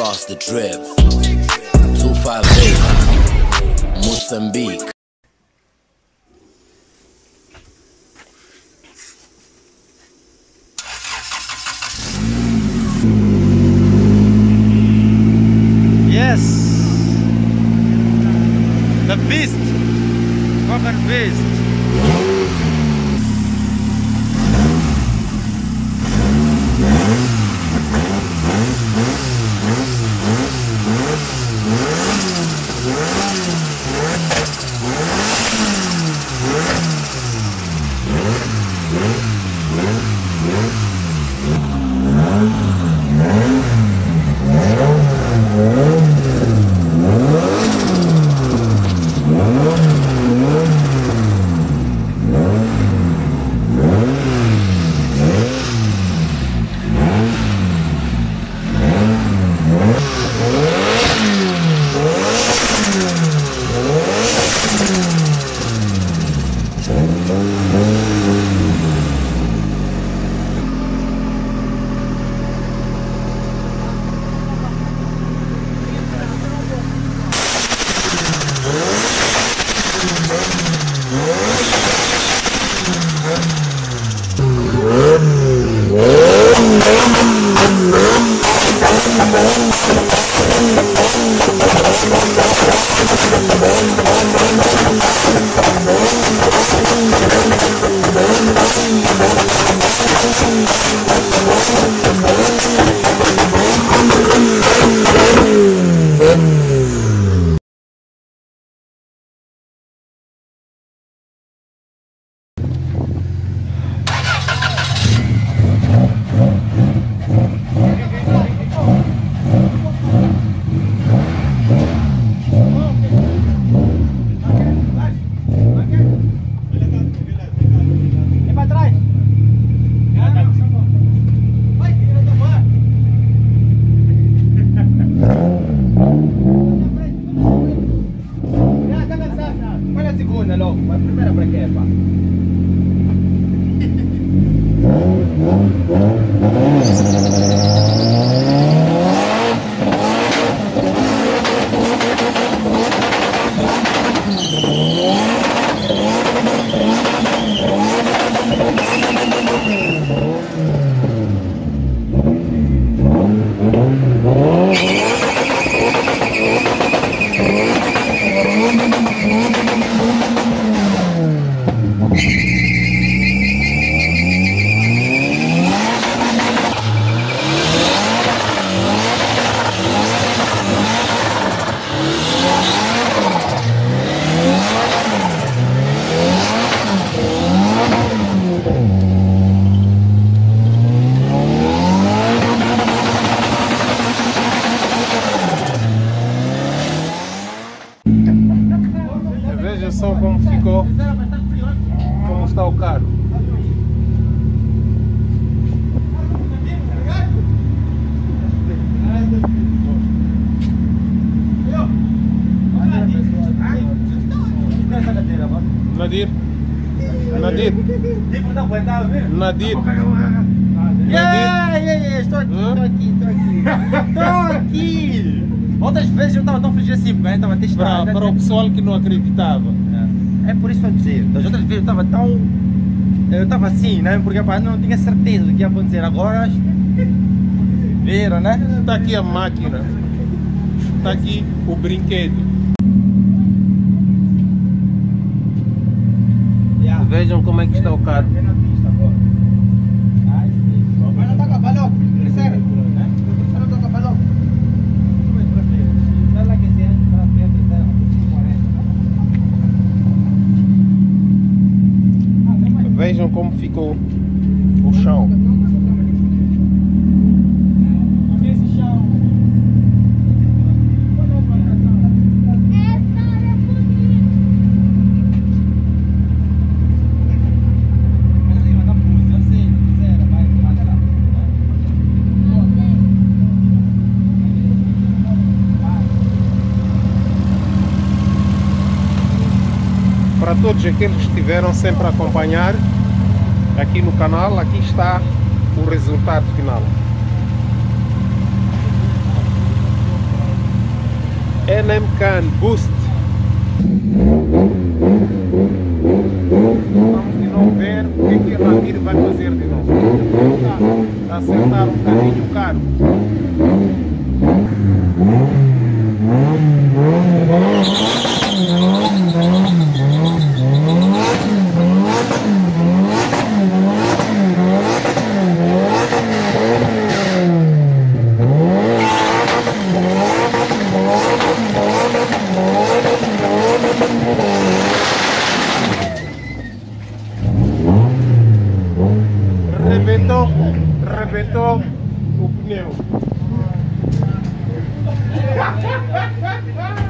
starts the drip. 258, Mozambique. Yes! The beast! Fucking beast! Dai, dai, dai, Fai la seconda, no, ma la prima perché fa? Ficou, como está o carro. Nadir. Nadir. Nadir. Yeah, yeah, yeah, estou aqui, estou aqui, estou aqui. Estou aqui! Outras vezes eu estava tão feliz assim, porque eu estava Para, testando. para o pessoal que não acreditava. É por isso que eu dizer. Das outras vezes eu estava tão. Eu estava assim, né? Porque pá, não tinha certeza do que ia acontecer. Agora. Viram, né? Está aqui a máquina. Está aqui o brinquedo. Vejam como é que está o carro. Vejam como ficou o chão. Para todos aqueles que estiveram sempre a acompanhar aqui no canal, aqui está o resultado final. NMCAN Boost. Vamos de novo ver o que, é que a Ramiro vai fazer de novo. Está acertar um bocadinho caro. carro. Woo!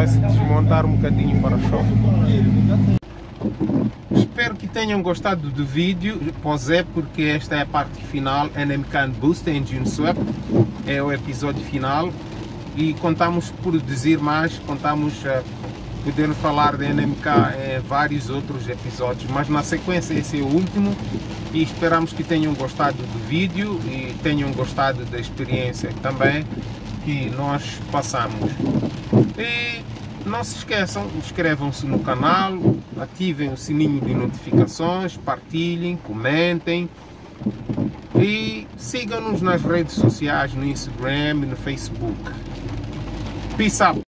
vai se desmontar um bocadinho para o. Espero que tenham gostado do vídeo, pois é, porque esta é a parte final, NMK Boost Engine Swap, é o episódio final e contamos por dizer mais, contamos eh, uh, poder falar de NMK em vários outros episódios, mas na sequência esse é o último e esperamos que tenham gostado do vídeo e tenham gostado da experiência também que nós passamos. E não se esqueçam, inscrevam-se no canal, ativem o sininho de notificações, partilhem, comentem e sigam-nos nas redes sociais, no Instagram e no Facebook. Peace out!